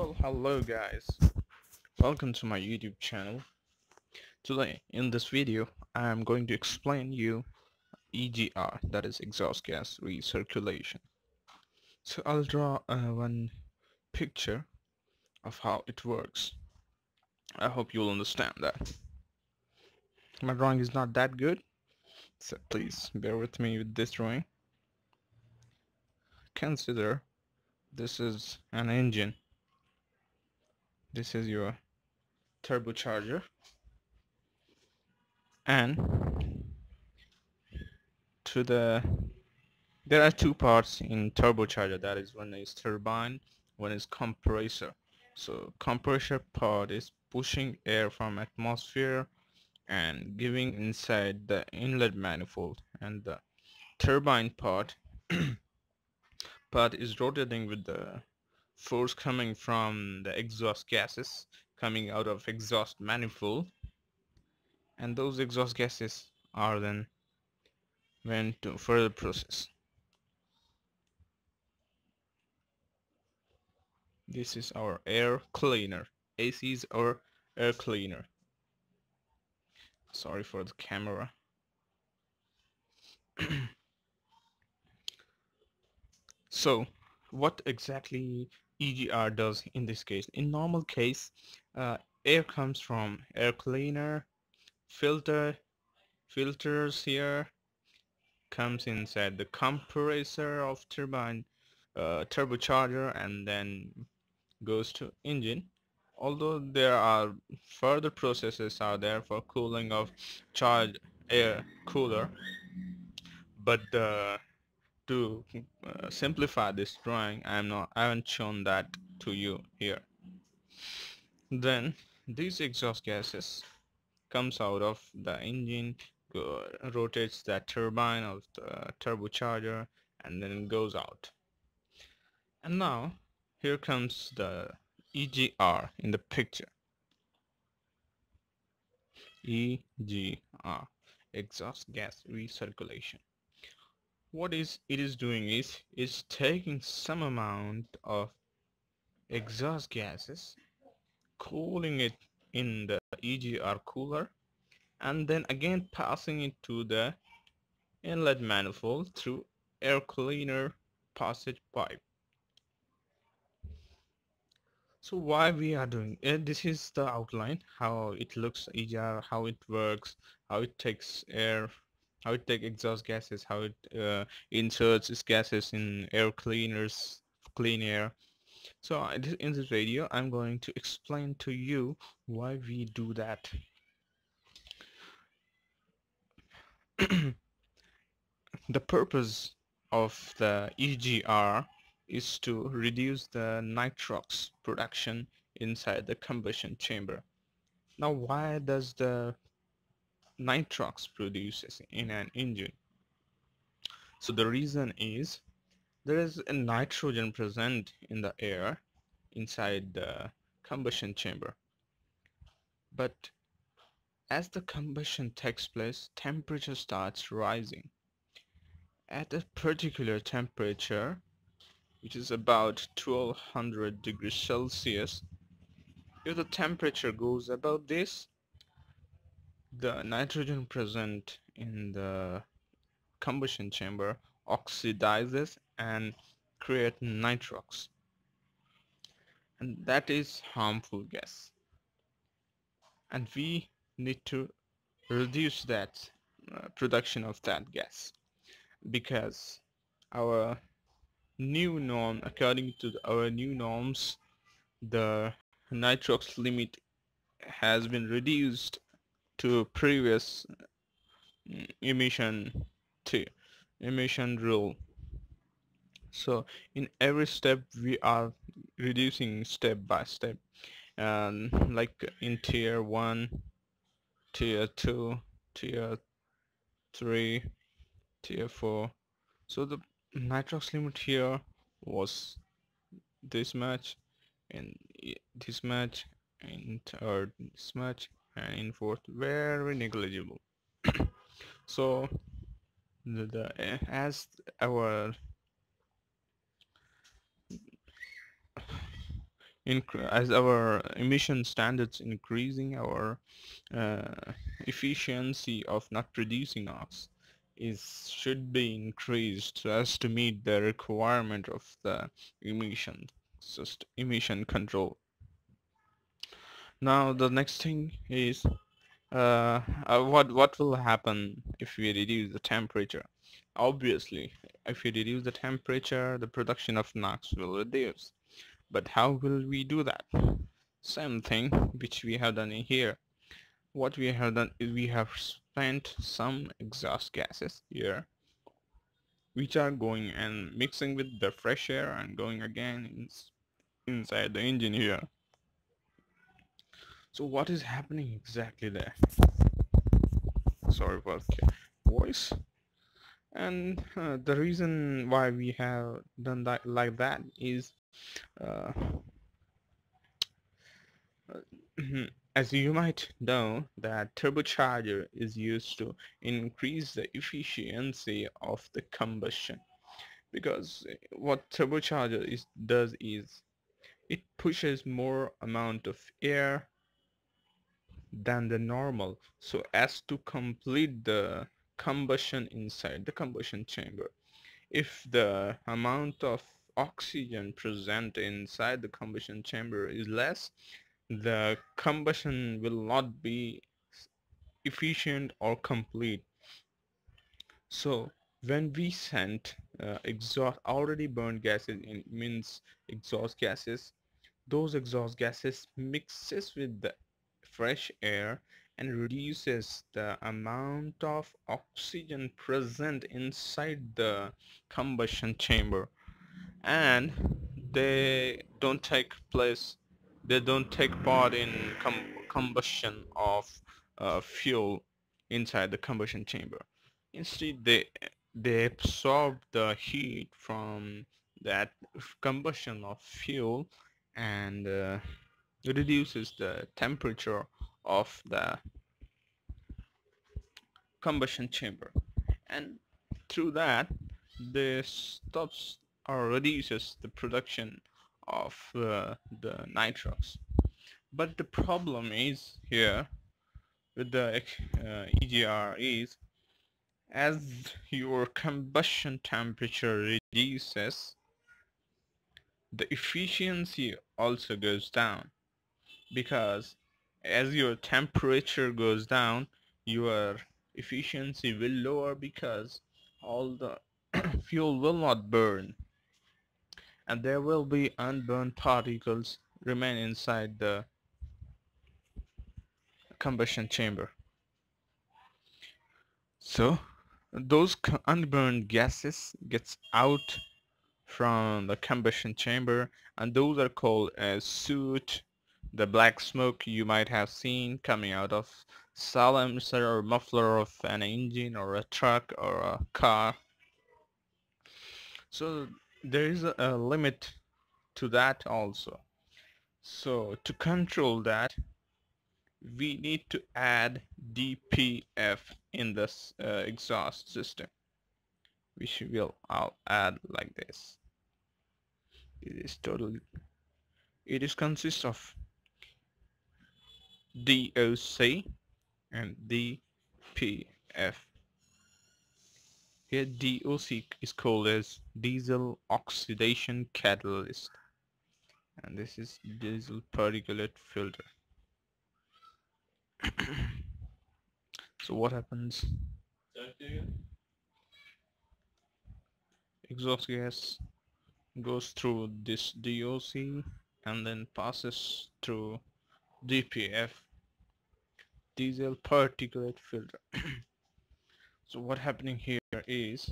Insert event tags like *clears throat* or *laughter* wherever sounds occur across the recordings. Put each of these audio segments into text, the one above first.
Well, hello guys. Welcome to my YouTube channel. Today, in this video, I am going to explain you EGR, that is exhaust gas recirculation. So I'll draw uh, one picture of how it works. I hope you'll understand that. My drawing is not that good, so please bear with me with this drawing. Consider this is an engine this is your turbocharger. And to the there are two parts in turbocharger. That is one is turbine one is compressor. So compressor part is pushing air from atmosphere and giving inside the inlet manifold. And the turbine part *clears throat* part is rotating with the force coming from the exhaust gases coming out of exhaust manifold. And those exhaust gases are then went to further process. This is our air cleaner. AC is our air cleaner. Sorry for the camera. *clears throat* So what exactly EGR does in this case. In normal case, uh, air comes from air cleaner, filter, filters here, comes inside the compressor of turbine, uh, turbocharger and then goes to engine. Although there are further processes are there for cooling of charged air cooler, but the to uh, simplify this drawing I'm not I haven't shown that to you here. Then these exhaust gases comes out of the engine go, rotates that turbine of the turbocharger and then goes out. And now here comes the EGR in the picture. EGR exhaust gas recirculation what is it is doing is is taking some amount of exhaust gases cooling it in the EGR cooler and then again passing it to the inlet manifold through air cleaner passage pipe. So why we are doing it this is the outline how it looks EGR how it works how it takes air how it take exhaust gases, how it uh, inserts its gases in air cleaners, clean air. So in this video, I'm going to explain to you why we do that. *clears throat* the purpose of the EGR is to reduce the nitrox production inside the combustion chamber. Now why does the nitrox produces in an engine. So the reason is there is a nitrogen present in the air inside the combustion chamber. But as the combustion takes place, temperature starts rising. At a particular temperature, which is about 1200 degrees Celsius, if the temperature goes above this, the nitrogen present in the combustion chamber oxidizes and create nitrox. And that is harmful gas. And we need to reduce that uh, production of that gas because our new norm according to our new norms the nitrox limit has been reduced to previous mm, emission to emission rule. So in every step we are reducing step by step. And like in tier 1 tier 2 tier 3 tier 4 so the nitrox limit here was this much and this much and third this much and in fourth very negligible. *coughs* So the, the as our in as our emission standards increasing our uh, efficiency of not producing NOx is should be increased so as to meet the requirement of the emission emission control now the next thing is uh, uh, what what will happen if we reduce the temperature? Obviously if we reduce the temperature the production of NOx will reduce. But how will we do that? Same thing which we have done in here. What we have done is we have spent some exhaust gases here which are going and mixing with the fresh air and going again in, inside the engine here so what is happening exactly there? Sorry about the voice. And uh, the reason why we have done that like that is uh, *clears throat* as you might know that turbocharger is used to increase the efficiency of the combustion. Because what turbocharger is does is it pushes more amount of air than the normal so as to complete the combustion inside the combustion chamber. If the amount of oxygen present inside the combustion chamber is less the combustion will not be efficient or complete. So when we send uh, exhaust already burned gases in means exhaust gases those exhaust gases mixes with the fresh air and reduces the amount of oxygen present inside the combustion chamber. And they don't take place they don't take part in com combustion of uh, fuel inside the combustion chamber. Instead they they absorb the heat from that combustion of fuel and uh, reduces the temperature of the combustion chamber. And through that this stops or reduces the production of uh, the nitrox but the problem is here with the uh, EGR is as your combustion temperature reduces the efficiency also goes down because as your temperature goes down your efficiency will lower because all the *clears throat* fuel will not burn. And there will be unburned particles remain inside the combustion chamber. So those unburned gases gets out from the combustion chamber and those are called as soot the black smoke you might have seen coming out of silencer or muffler of an engine or a truck or a car. So there is a, limit to that also. So to control that we need to add DPF in this uh, exhaust system which will I'll add like this. It is totally it is consists of DOC and DPF here DOC is called as diesel oxidation catalyst. And this is diesel particulate filter. *coughs* So what happens? Exhaust gas goes through this DOC and then passes through DPF diesel particulate filter. *clears throat* So what happening here is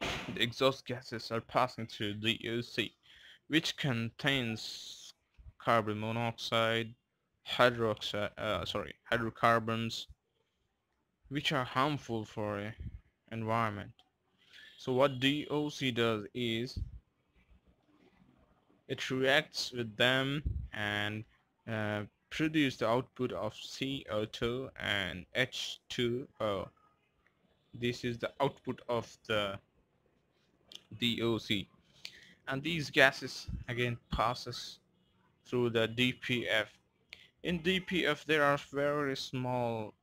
the exhaust gases are passing through the DOC which contains carbon monoxide hydroxide uh, sorry hydrocarbons which are harmful for environment. So what DOC does is it reacts with them and uh, produce the output of CO2 and H2O this is the output of the DOC and these gases again passes through the DPF in DPF there are very small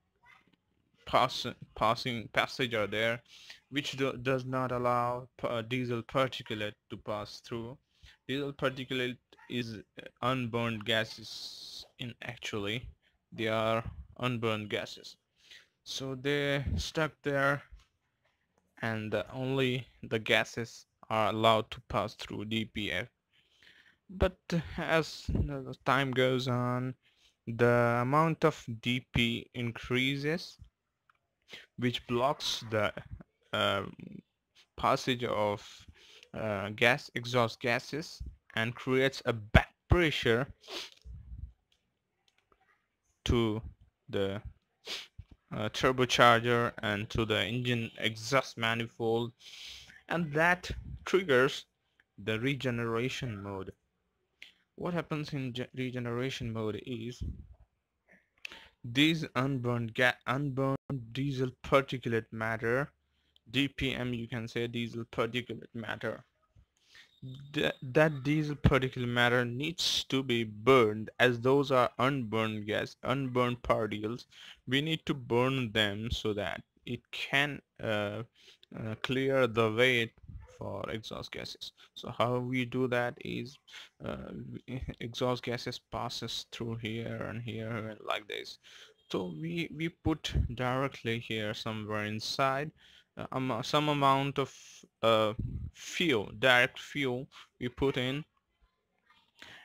pass, passing passage are there which do, does not allow uh, diesel particulate to pass through. Diesel particulate is unburned gases in actually they are unburned gases. So they stuck there and only the gases are allowed to pass through DPF but as time goes on the amount of DP increases which blocks the uh, passage of uh, gas exhaust gases and creates a back pressure to the uh, turbocharger and to the engine exhaust manifold and that triggers the regeneration mode. What happens in regeneration mode is these unburned unburned diesel particulate matter DPM you can say diesel particulate matter Th that diesel particulate matter needs to be burned as those are unburned gas unburned particles. We need to burn them so that it can uh, uh, clear the way for exhaust gases. So how we do that is uh, *laughs* exhaust gases passes through here and here and like this. So we we put directly here somewhere inside um, some amount of uh, fuel direct fuel we put in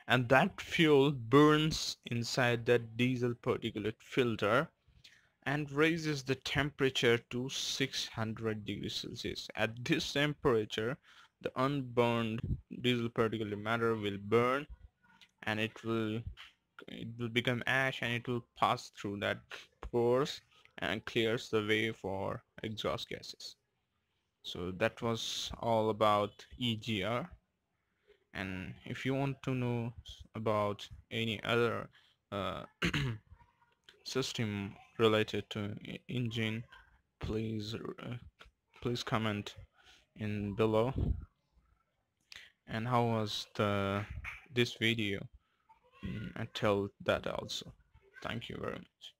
and that fuel burns inside that diesel particulate filter and raises the temperature to 600 degrees Celsius. At this temperature, the unburned diesel particulate matter will burn and it will it will become ash and it will pass through that pores and clears the way for exhaust gases. So that was all about EGR and if you want to know about any other uh, *clears throat* system related to engine please uh, please comment in below. And how was the this video? Mm, I tell that also. Thank you very much